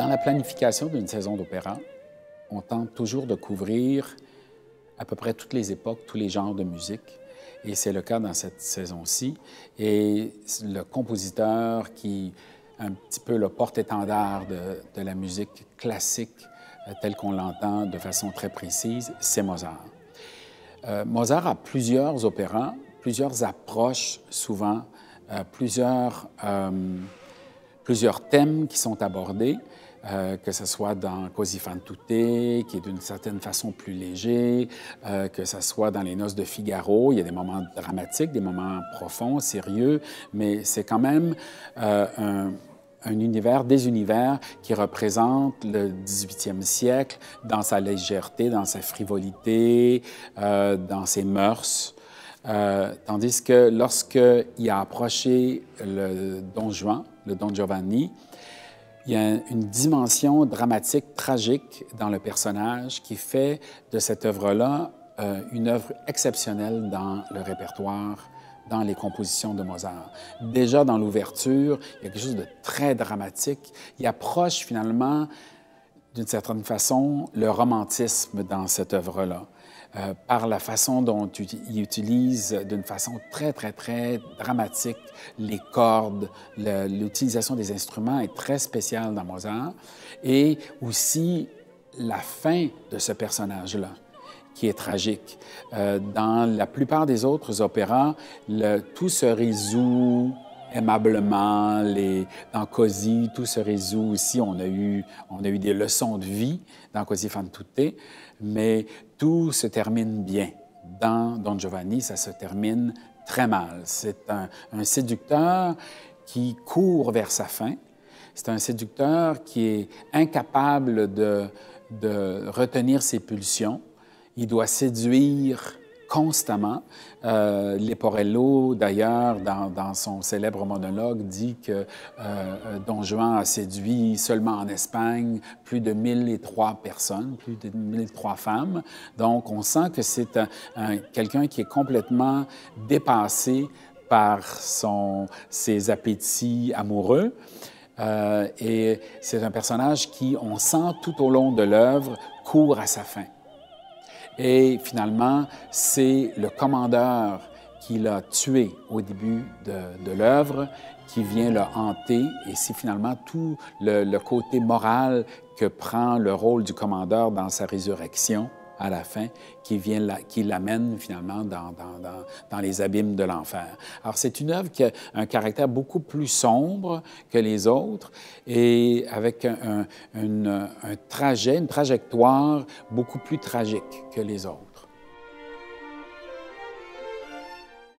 Dans la planification d'une saison d'opéra, on tente toujours de couvrir à peu près toutes les époques, tous les genres de musique. Et c'est le cas dans cette saison-ci. Et le compositeur qui, un petit peu le porte-étendard de, la musique classique euh, telle qu'on l'entend de façon très précise, c'est Mozart. Euh, Mozart a plusieurs opéras, plusieurs approches souvent, euh, plusieurs, plusieurs thèmes qui sont abordés. Euh, que ce soit dans Così fan tutte, qui est d'une certaine façon plus léger, euh, que ce soit dans Les Noces de Figaro, il y a des moments dramatiques, des moments profonds, sérieux, mais c'est quand même euh, un, un, univers, des univers qui représentent le 18e siècle dans sa légèreté, dans sa frivolité, dans ses mœurs. tandis que lorsqu'il a approché le Don Juan, le Don Giovanni, il y a une dimension dramatique, tragique dans le personnage qui fait de cette œuvre-là euh, une œuvre exceptionnelle dans le répertoire, dans les compositions de Mozart. Déjà dans l'ouverture, il y a quelque chose de très dramatique. Il approche finalement, d'une certaine façon, le romantisme dans cette œuvre-là. Euh, par la façon dont il utilise d'une façon très, très, très dramatique les cordes. L'utilisation des instruments est très spéciale dans Mozart. Et aussi la fin de ce personnage-là qui est tragique. Euh, dans la plupart des autres opéras, tout se résout aimablement. Les, dans Così, tout se résout aussi. On a eu, on a eu des leçons de vie dans Così fan tutte, mais tout se termine bien. Dans Don Giovanni, ça se termine très mal. C'est un, séducteur qui court vers sa fin. C'est un séducteur qui est incapable de, de retenir ses pulsions. Il doit séduire constamment. Euh, Leporello, d'ailleurs, dans, son célèbre monologue, dit que euh, euh, Don Juan a séduit seulement en Espagne plus de 1003 personnes, plus de 1003 femmes. Donc, on sent que c'est un, quelqu'un qui est complètement dépassé par ses appétits amoureux. Et c'est un personnage qui, on sent tout au long de l'œuvre, court à sa fin. Et finalement, c'est le commandeur qui l'a tué au début de, l'œuvre qui vient le hanter. Et c'est finalement tout le, côté moral que prend le rôle du commandeur dans sa résurrection à la fin qui, vient qui l'amène finalement dans, les abîmes de l'enfer. Alors c'est une œuvre qui a un caractère beaucoup plus sombre que les autres et avec un trajet, une trajectoire beaucoup plus tragique que les autres.